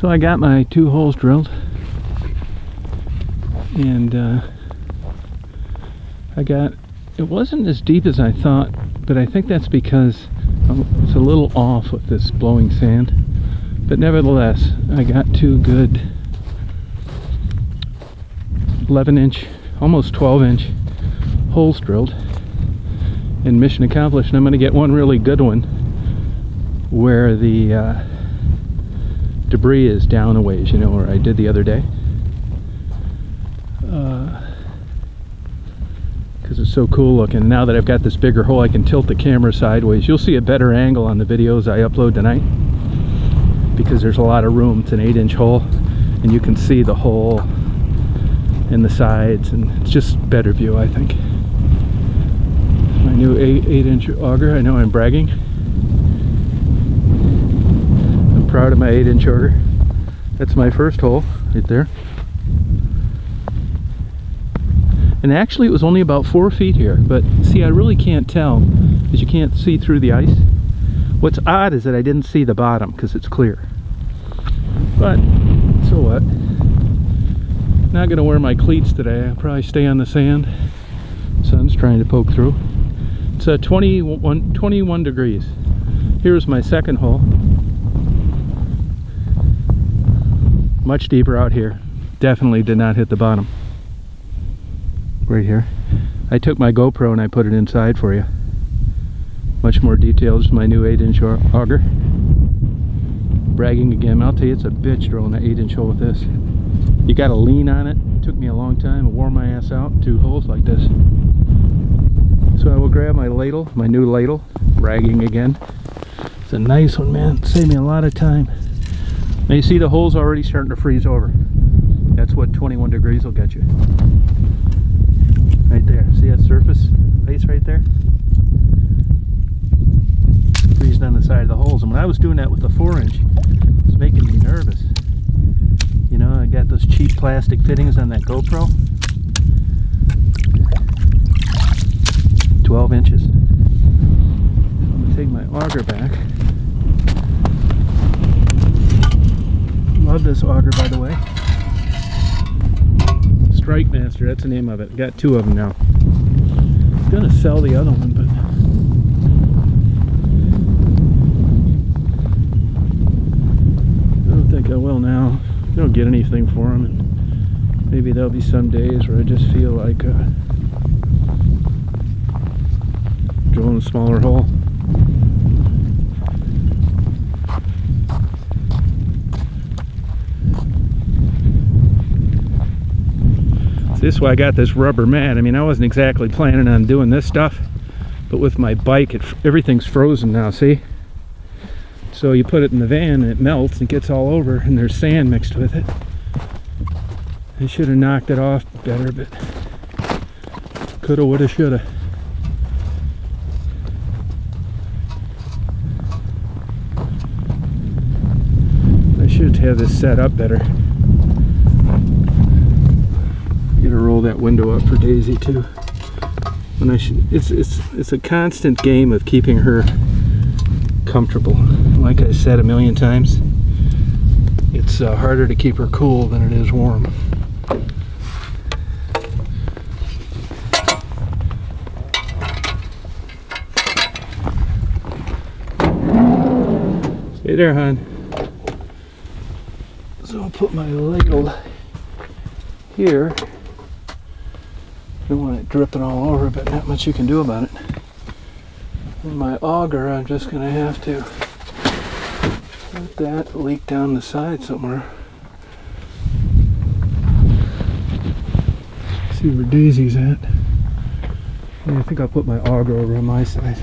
So I got my two holes drilled. And uh, I got it wasn't as deep as I thought but I think that's because it's a little off with this blowing sand. But nevertheless I got two good 11 inch almost 12 inch holes drilled and mission accomplished. And I'm going to get one really good one where the uh, debris is down a ways, you know, where I did the other day. Because uh, it's so cool looking. Now that I've got this bigger hole, I can tilt the camera sideways. You'll see a better angle on the videos I upload tonight. Because there's a lot of room. It's an 8-inch hole. And you can see the hole and the sides. And it's just better view, I think. My new 8-inch auger. I know I'm bragging proud of my 8 inch auger. That's my first hole right there. And actually it was only about 4 feet here, but see I really can't tell because you can't see through the ice. What's odd is that I didn't see the bottom because it's clear. But, so what? Not going to wear my cleats today. I'll probably stay on the sand. Sun's trying to poke through. It's uh, 21, 21 degrees. Here's my second hole. Much deeper out here. Definitely did not hit the bottom. Right here. I took my GoPro and I put it inside for you. Much more details my new 8 inch auger. Bragging again I'll tell you it's a bitch drilling an 8 inch hole with this. You gotta lean on it. it took me a long time. To wore my ass out two holes like this. So I will grab my ladle my new ladle. Bragging again. It's a nice one man. Saved me a lot of time now you see the hole's already starting to freeze over. That's what 21 degrees will get you. Right there. See that surface ice right there? Freezing on the side of the holes. And when I was doing that with the 4 inch, it was making me nervous. You know, I got those cheap plastic fittings on that GoPro. 12 inches. I'm going to take my auger back. Love this auger, by the way. StrikeMaster, that's the name of it. Got two of them now. I'm gonna sell the other one, but I don't think I will now. I don't get anything for them, and maybe there'll be some days where I just feel like uh, drilling a smaller hole. This is why I got this rubber mat. I mean, I wasn't exactly planning on doing this stuff, but with my bike, it, everything's frozen now, see? So you put it in the van and it melts and gets all over and there's sand mixed with it. I should have knocked it off better, but coulda, woulda, shoulda. I should have this set up better gonna roll that window up for Daisy too. And I should, it's it's it's a constant game of keeping her comfortable. Like I said a million times, it's uh, harder to keep her cool than it is warm. Stay there, hon. So I'll put my ladle here. Don't want it dripping all over, but not much you can do about it. And my auger, I'm just going to have to let that leak down the side somewhere. See where Daisy's at. Yeah, I think I'll put my auger over on my side.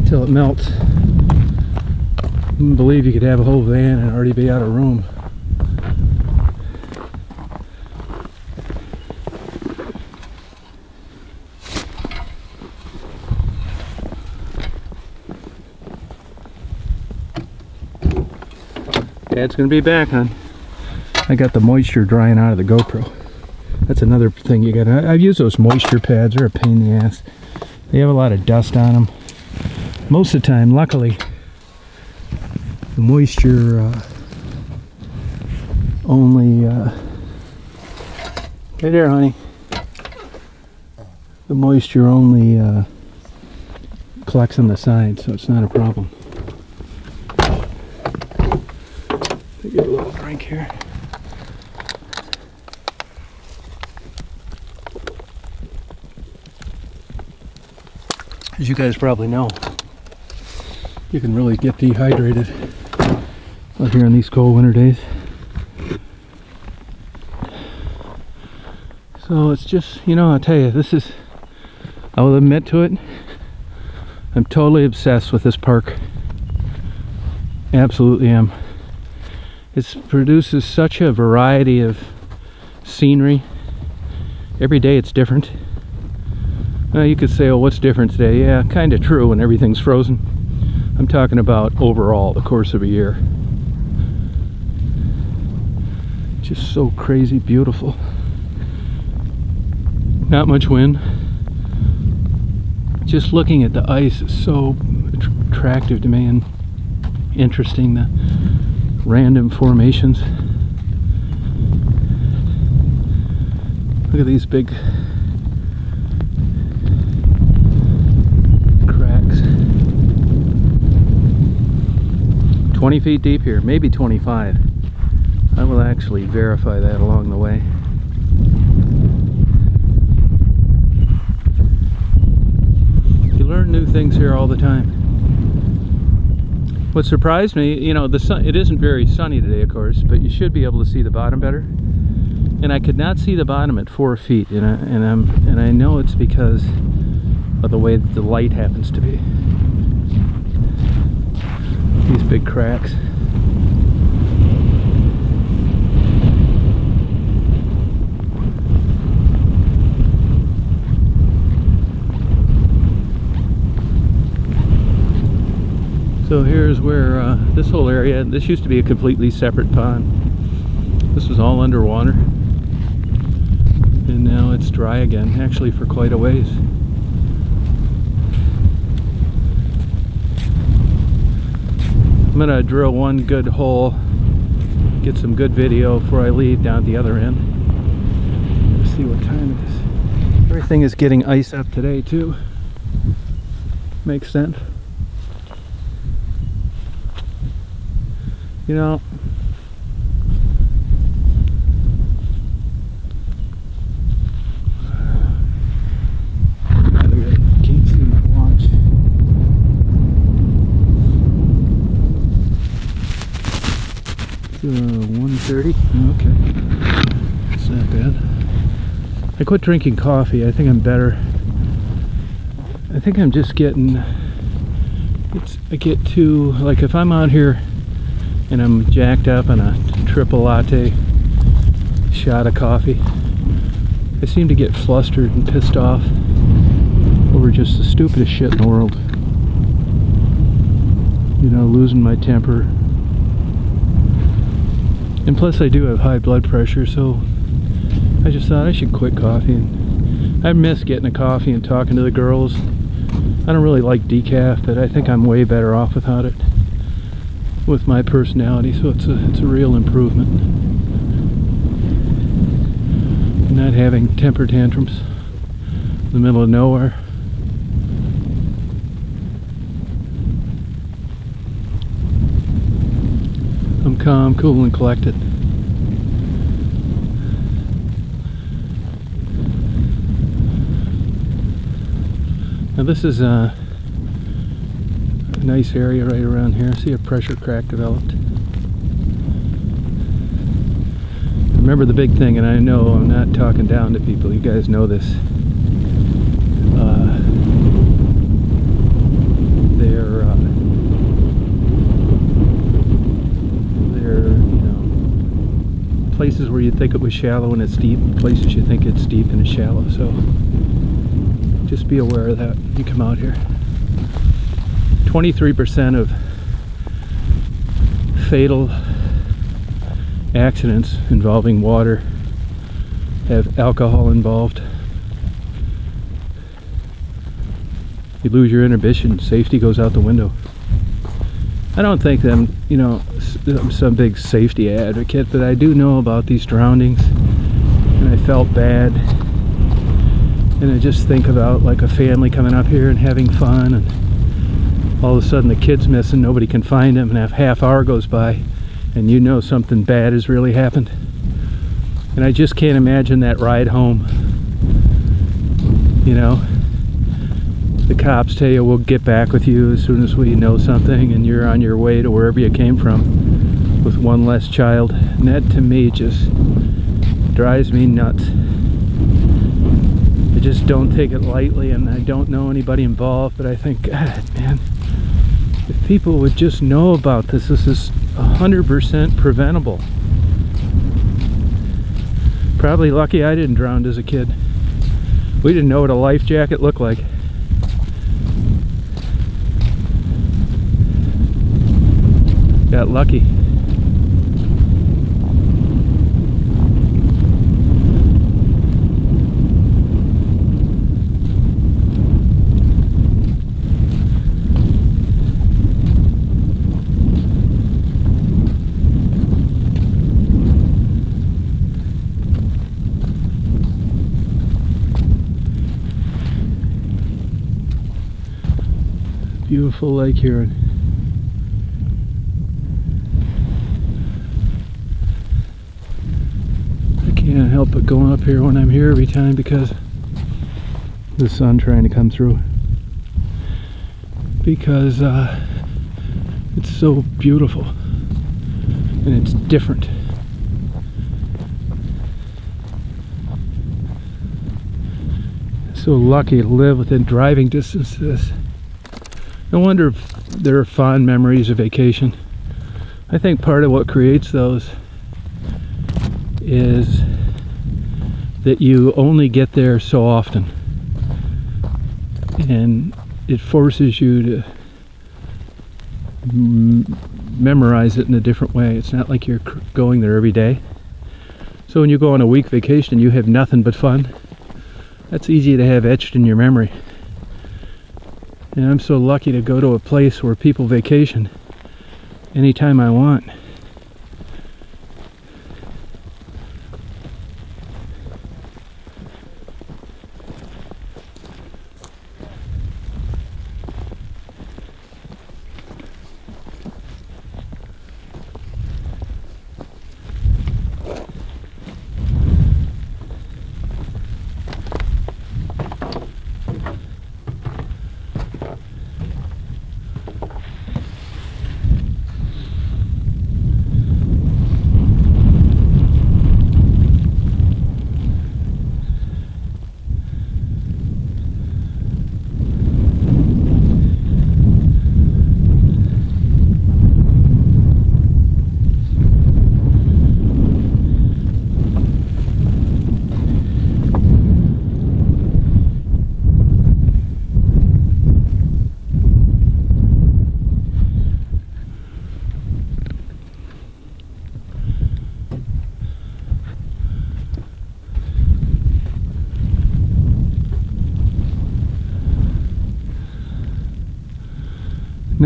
Until it melts. I believe you could have a whole van and already be out of room. Dad's gonna be back, hon. I got the moisture drying out of the GoPro. That's another thing you gotta, I've used those moisture pads, they're a pain in the ass. They have a lot of dust on them. most of the time, luckily, the moisture uh, only. Uh, hey there, honey. The moisture only uh, collects on the side, so it's not a problem. Get a little drink here. As you guys probably know, you can really get dehydrated out here on these cold winter days. So it's just, you know, I'll tell you, this is, I will admit to it, I'm totally obsessed with this park. Absolutely am. It produces such a variety of scenery. Every day it's different. Uh, you could say, oh, what's different today? Yeah, kind of true when everything's frozen. I'm talking about overall, the course of a year. Just so crazy beautiful. Not much wind. Just looking at the ice is so attractive to me and interesting. The random formations. Look at these big cracks. 20 feet deep here, maybe 25. I will actually verify that along the way. You learn new things here all the time. What surprised me, you know, the sun, it isn't very sunny today, of course, but you should be able to see the bottom better. And I could not see the bottom at four feet, and I, and I'm, and I know it's because of the way the light happens to be these big cracks. So here's where uh, this whole area, this used to be a completely separate pond. This was all underwater. And now it's dry again, actually for quite a ways. I'm gonna drill one good hole, get some good video before I leave down the other end. Let's see what time it is. Everything is getting ice up today too. Makes sense. You know, uh, 130. Okay, it's not bad. I quit drinking coffee. I think I'm better. I think I'm just getting. It's I get too like if I'm out here and I'm jacked up on a triple latte shot of coffee. I seem to get flustered and pissed off over just the stupidest shit in the world. You know, losing my temper, and plus I do have high blood pressure, so I just thought I should quit coffee. And I miss getting a coffee and talking to the girls. I don't really like decaf, but I think I'm way better off without it. With my personality, so it's a it's a real improvement. Not having temper tantrums in the middle of nowhere. I'm calm, cool, and collected. Now this is a, a nice area right around here. See a pressure crack developed. Remember the big thing, and I know I'm not talking down to people. You guys know this. Uh, there are uh, places where you think it was shallow and it's deep, places you think it's deep and it's shallow. So just be aware of that when you come out here. 23% of fatal accidents involving water have alcohol involved. You lose your inhibition, safety goes out the window. I don't think I'm, you know, I'm um, some big safety advocate, but I do know about these drownings, and I felt bad. And I just think about like a family coming up here and having fun, and all of a sudden the kid's missing, nobody can find him, and a half hour goes by, and you know something bad has really happened. And I just can't imagine that ride home. You know, the cops tell you we'll get back with you as soon as we know something and you're on your way to wherever you came from with one less child and that to me just drives me nuts I just don't take it lightly and I don't know anybody involved but I think God if people would just know about this. This is 100% preventable. Probably lucky I didn't drown as a kid. We didn't know what a life jacket looked like. Got lucky. Beautiful lake here. I can't help but going up here when I'm here every time because the sun trying to come through. Because uh, it's so beautiful and it's different. So lucky to live within driving distance to this I wonder if there are fond memories of vacation. I think part of what creates those is that you only get there so often. And it forces you to memorize it in a different way. It's not like you're going there every day. So when you go on a week vacation you have nothing but fun. That's easy to have etched in your memory and I'm so lucky to go to a place where people vacation anytime I want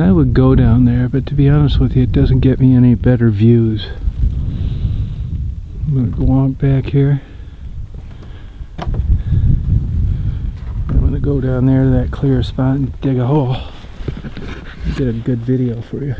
And I would go down there, but to be honest with you, it doesn't get me any better views. I'm going to walk back here. I'm going to go down there to that clear spot and dig a hole. Get a good video for you.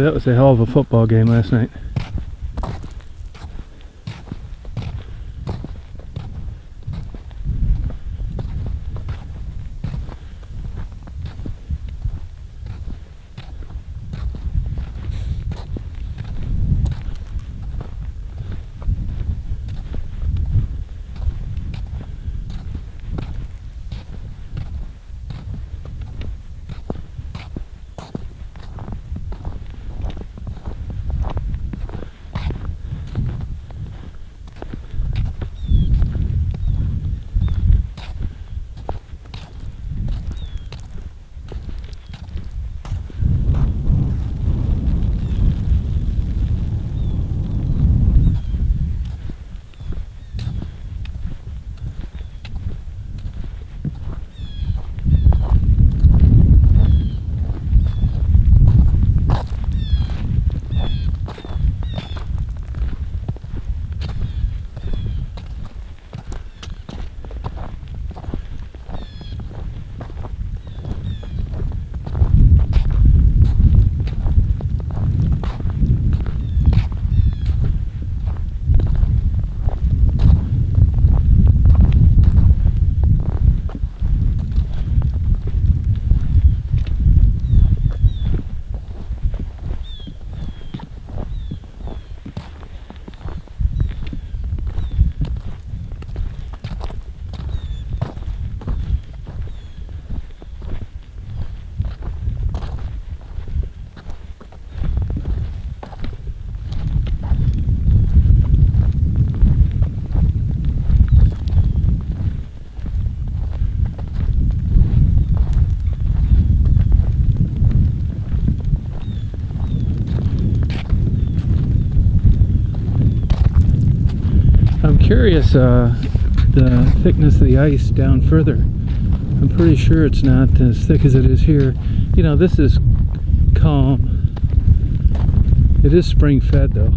That was a hell of a football game last night. Curious uh, the thickness of the ice down further. I'm pretty sure it's not as thick as it is here. You know, this is calm. It is spring fed though.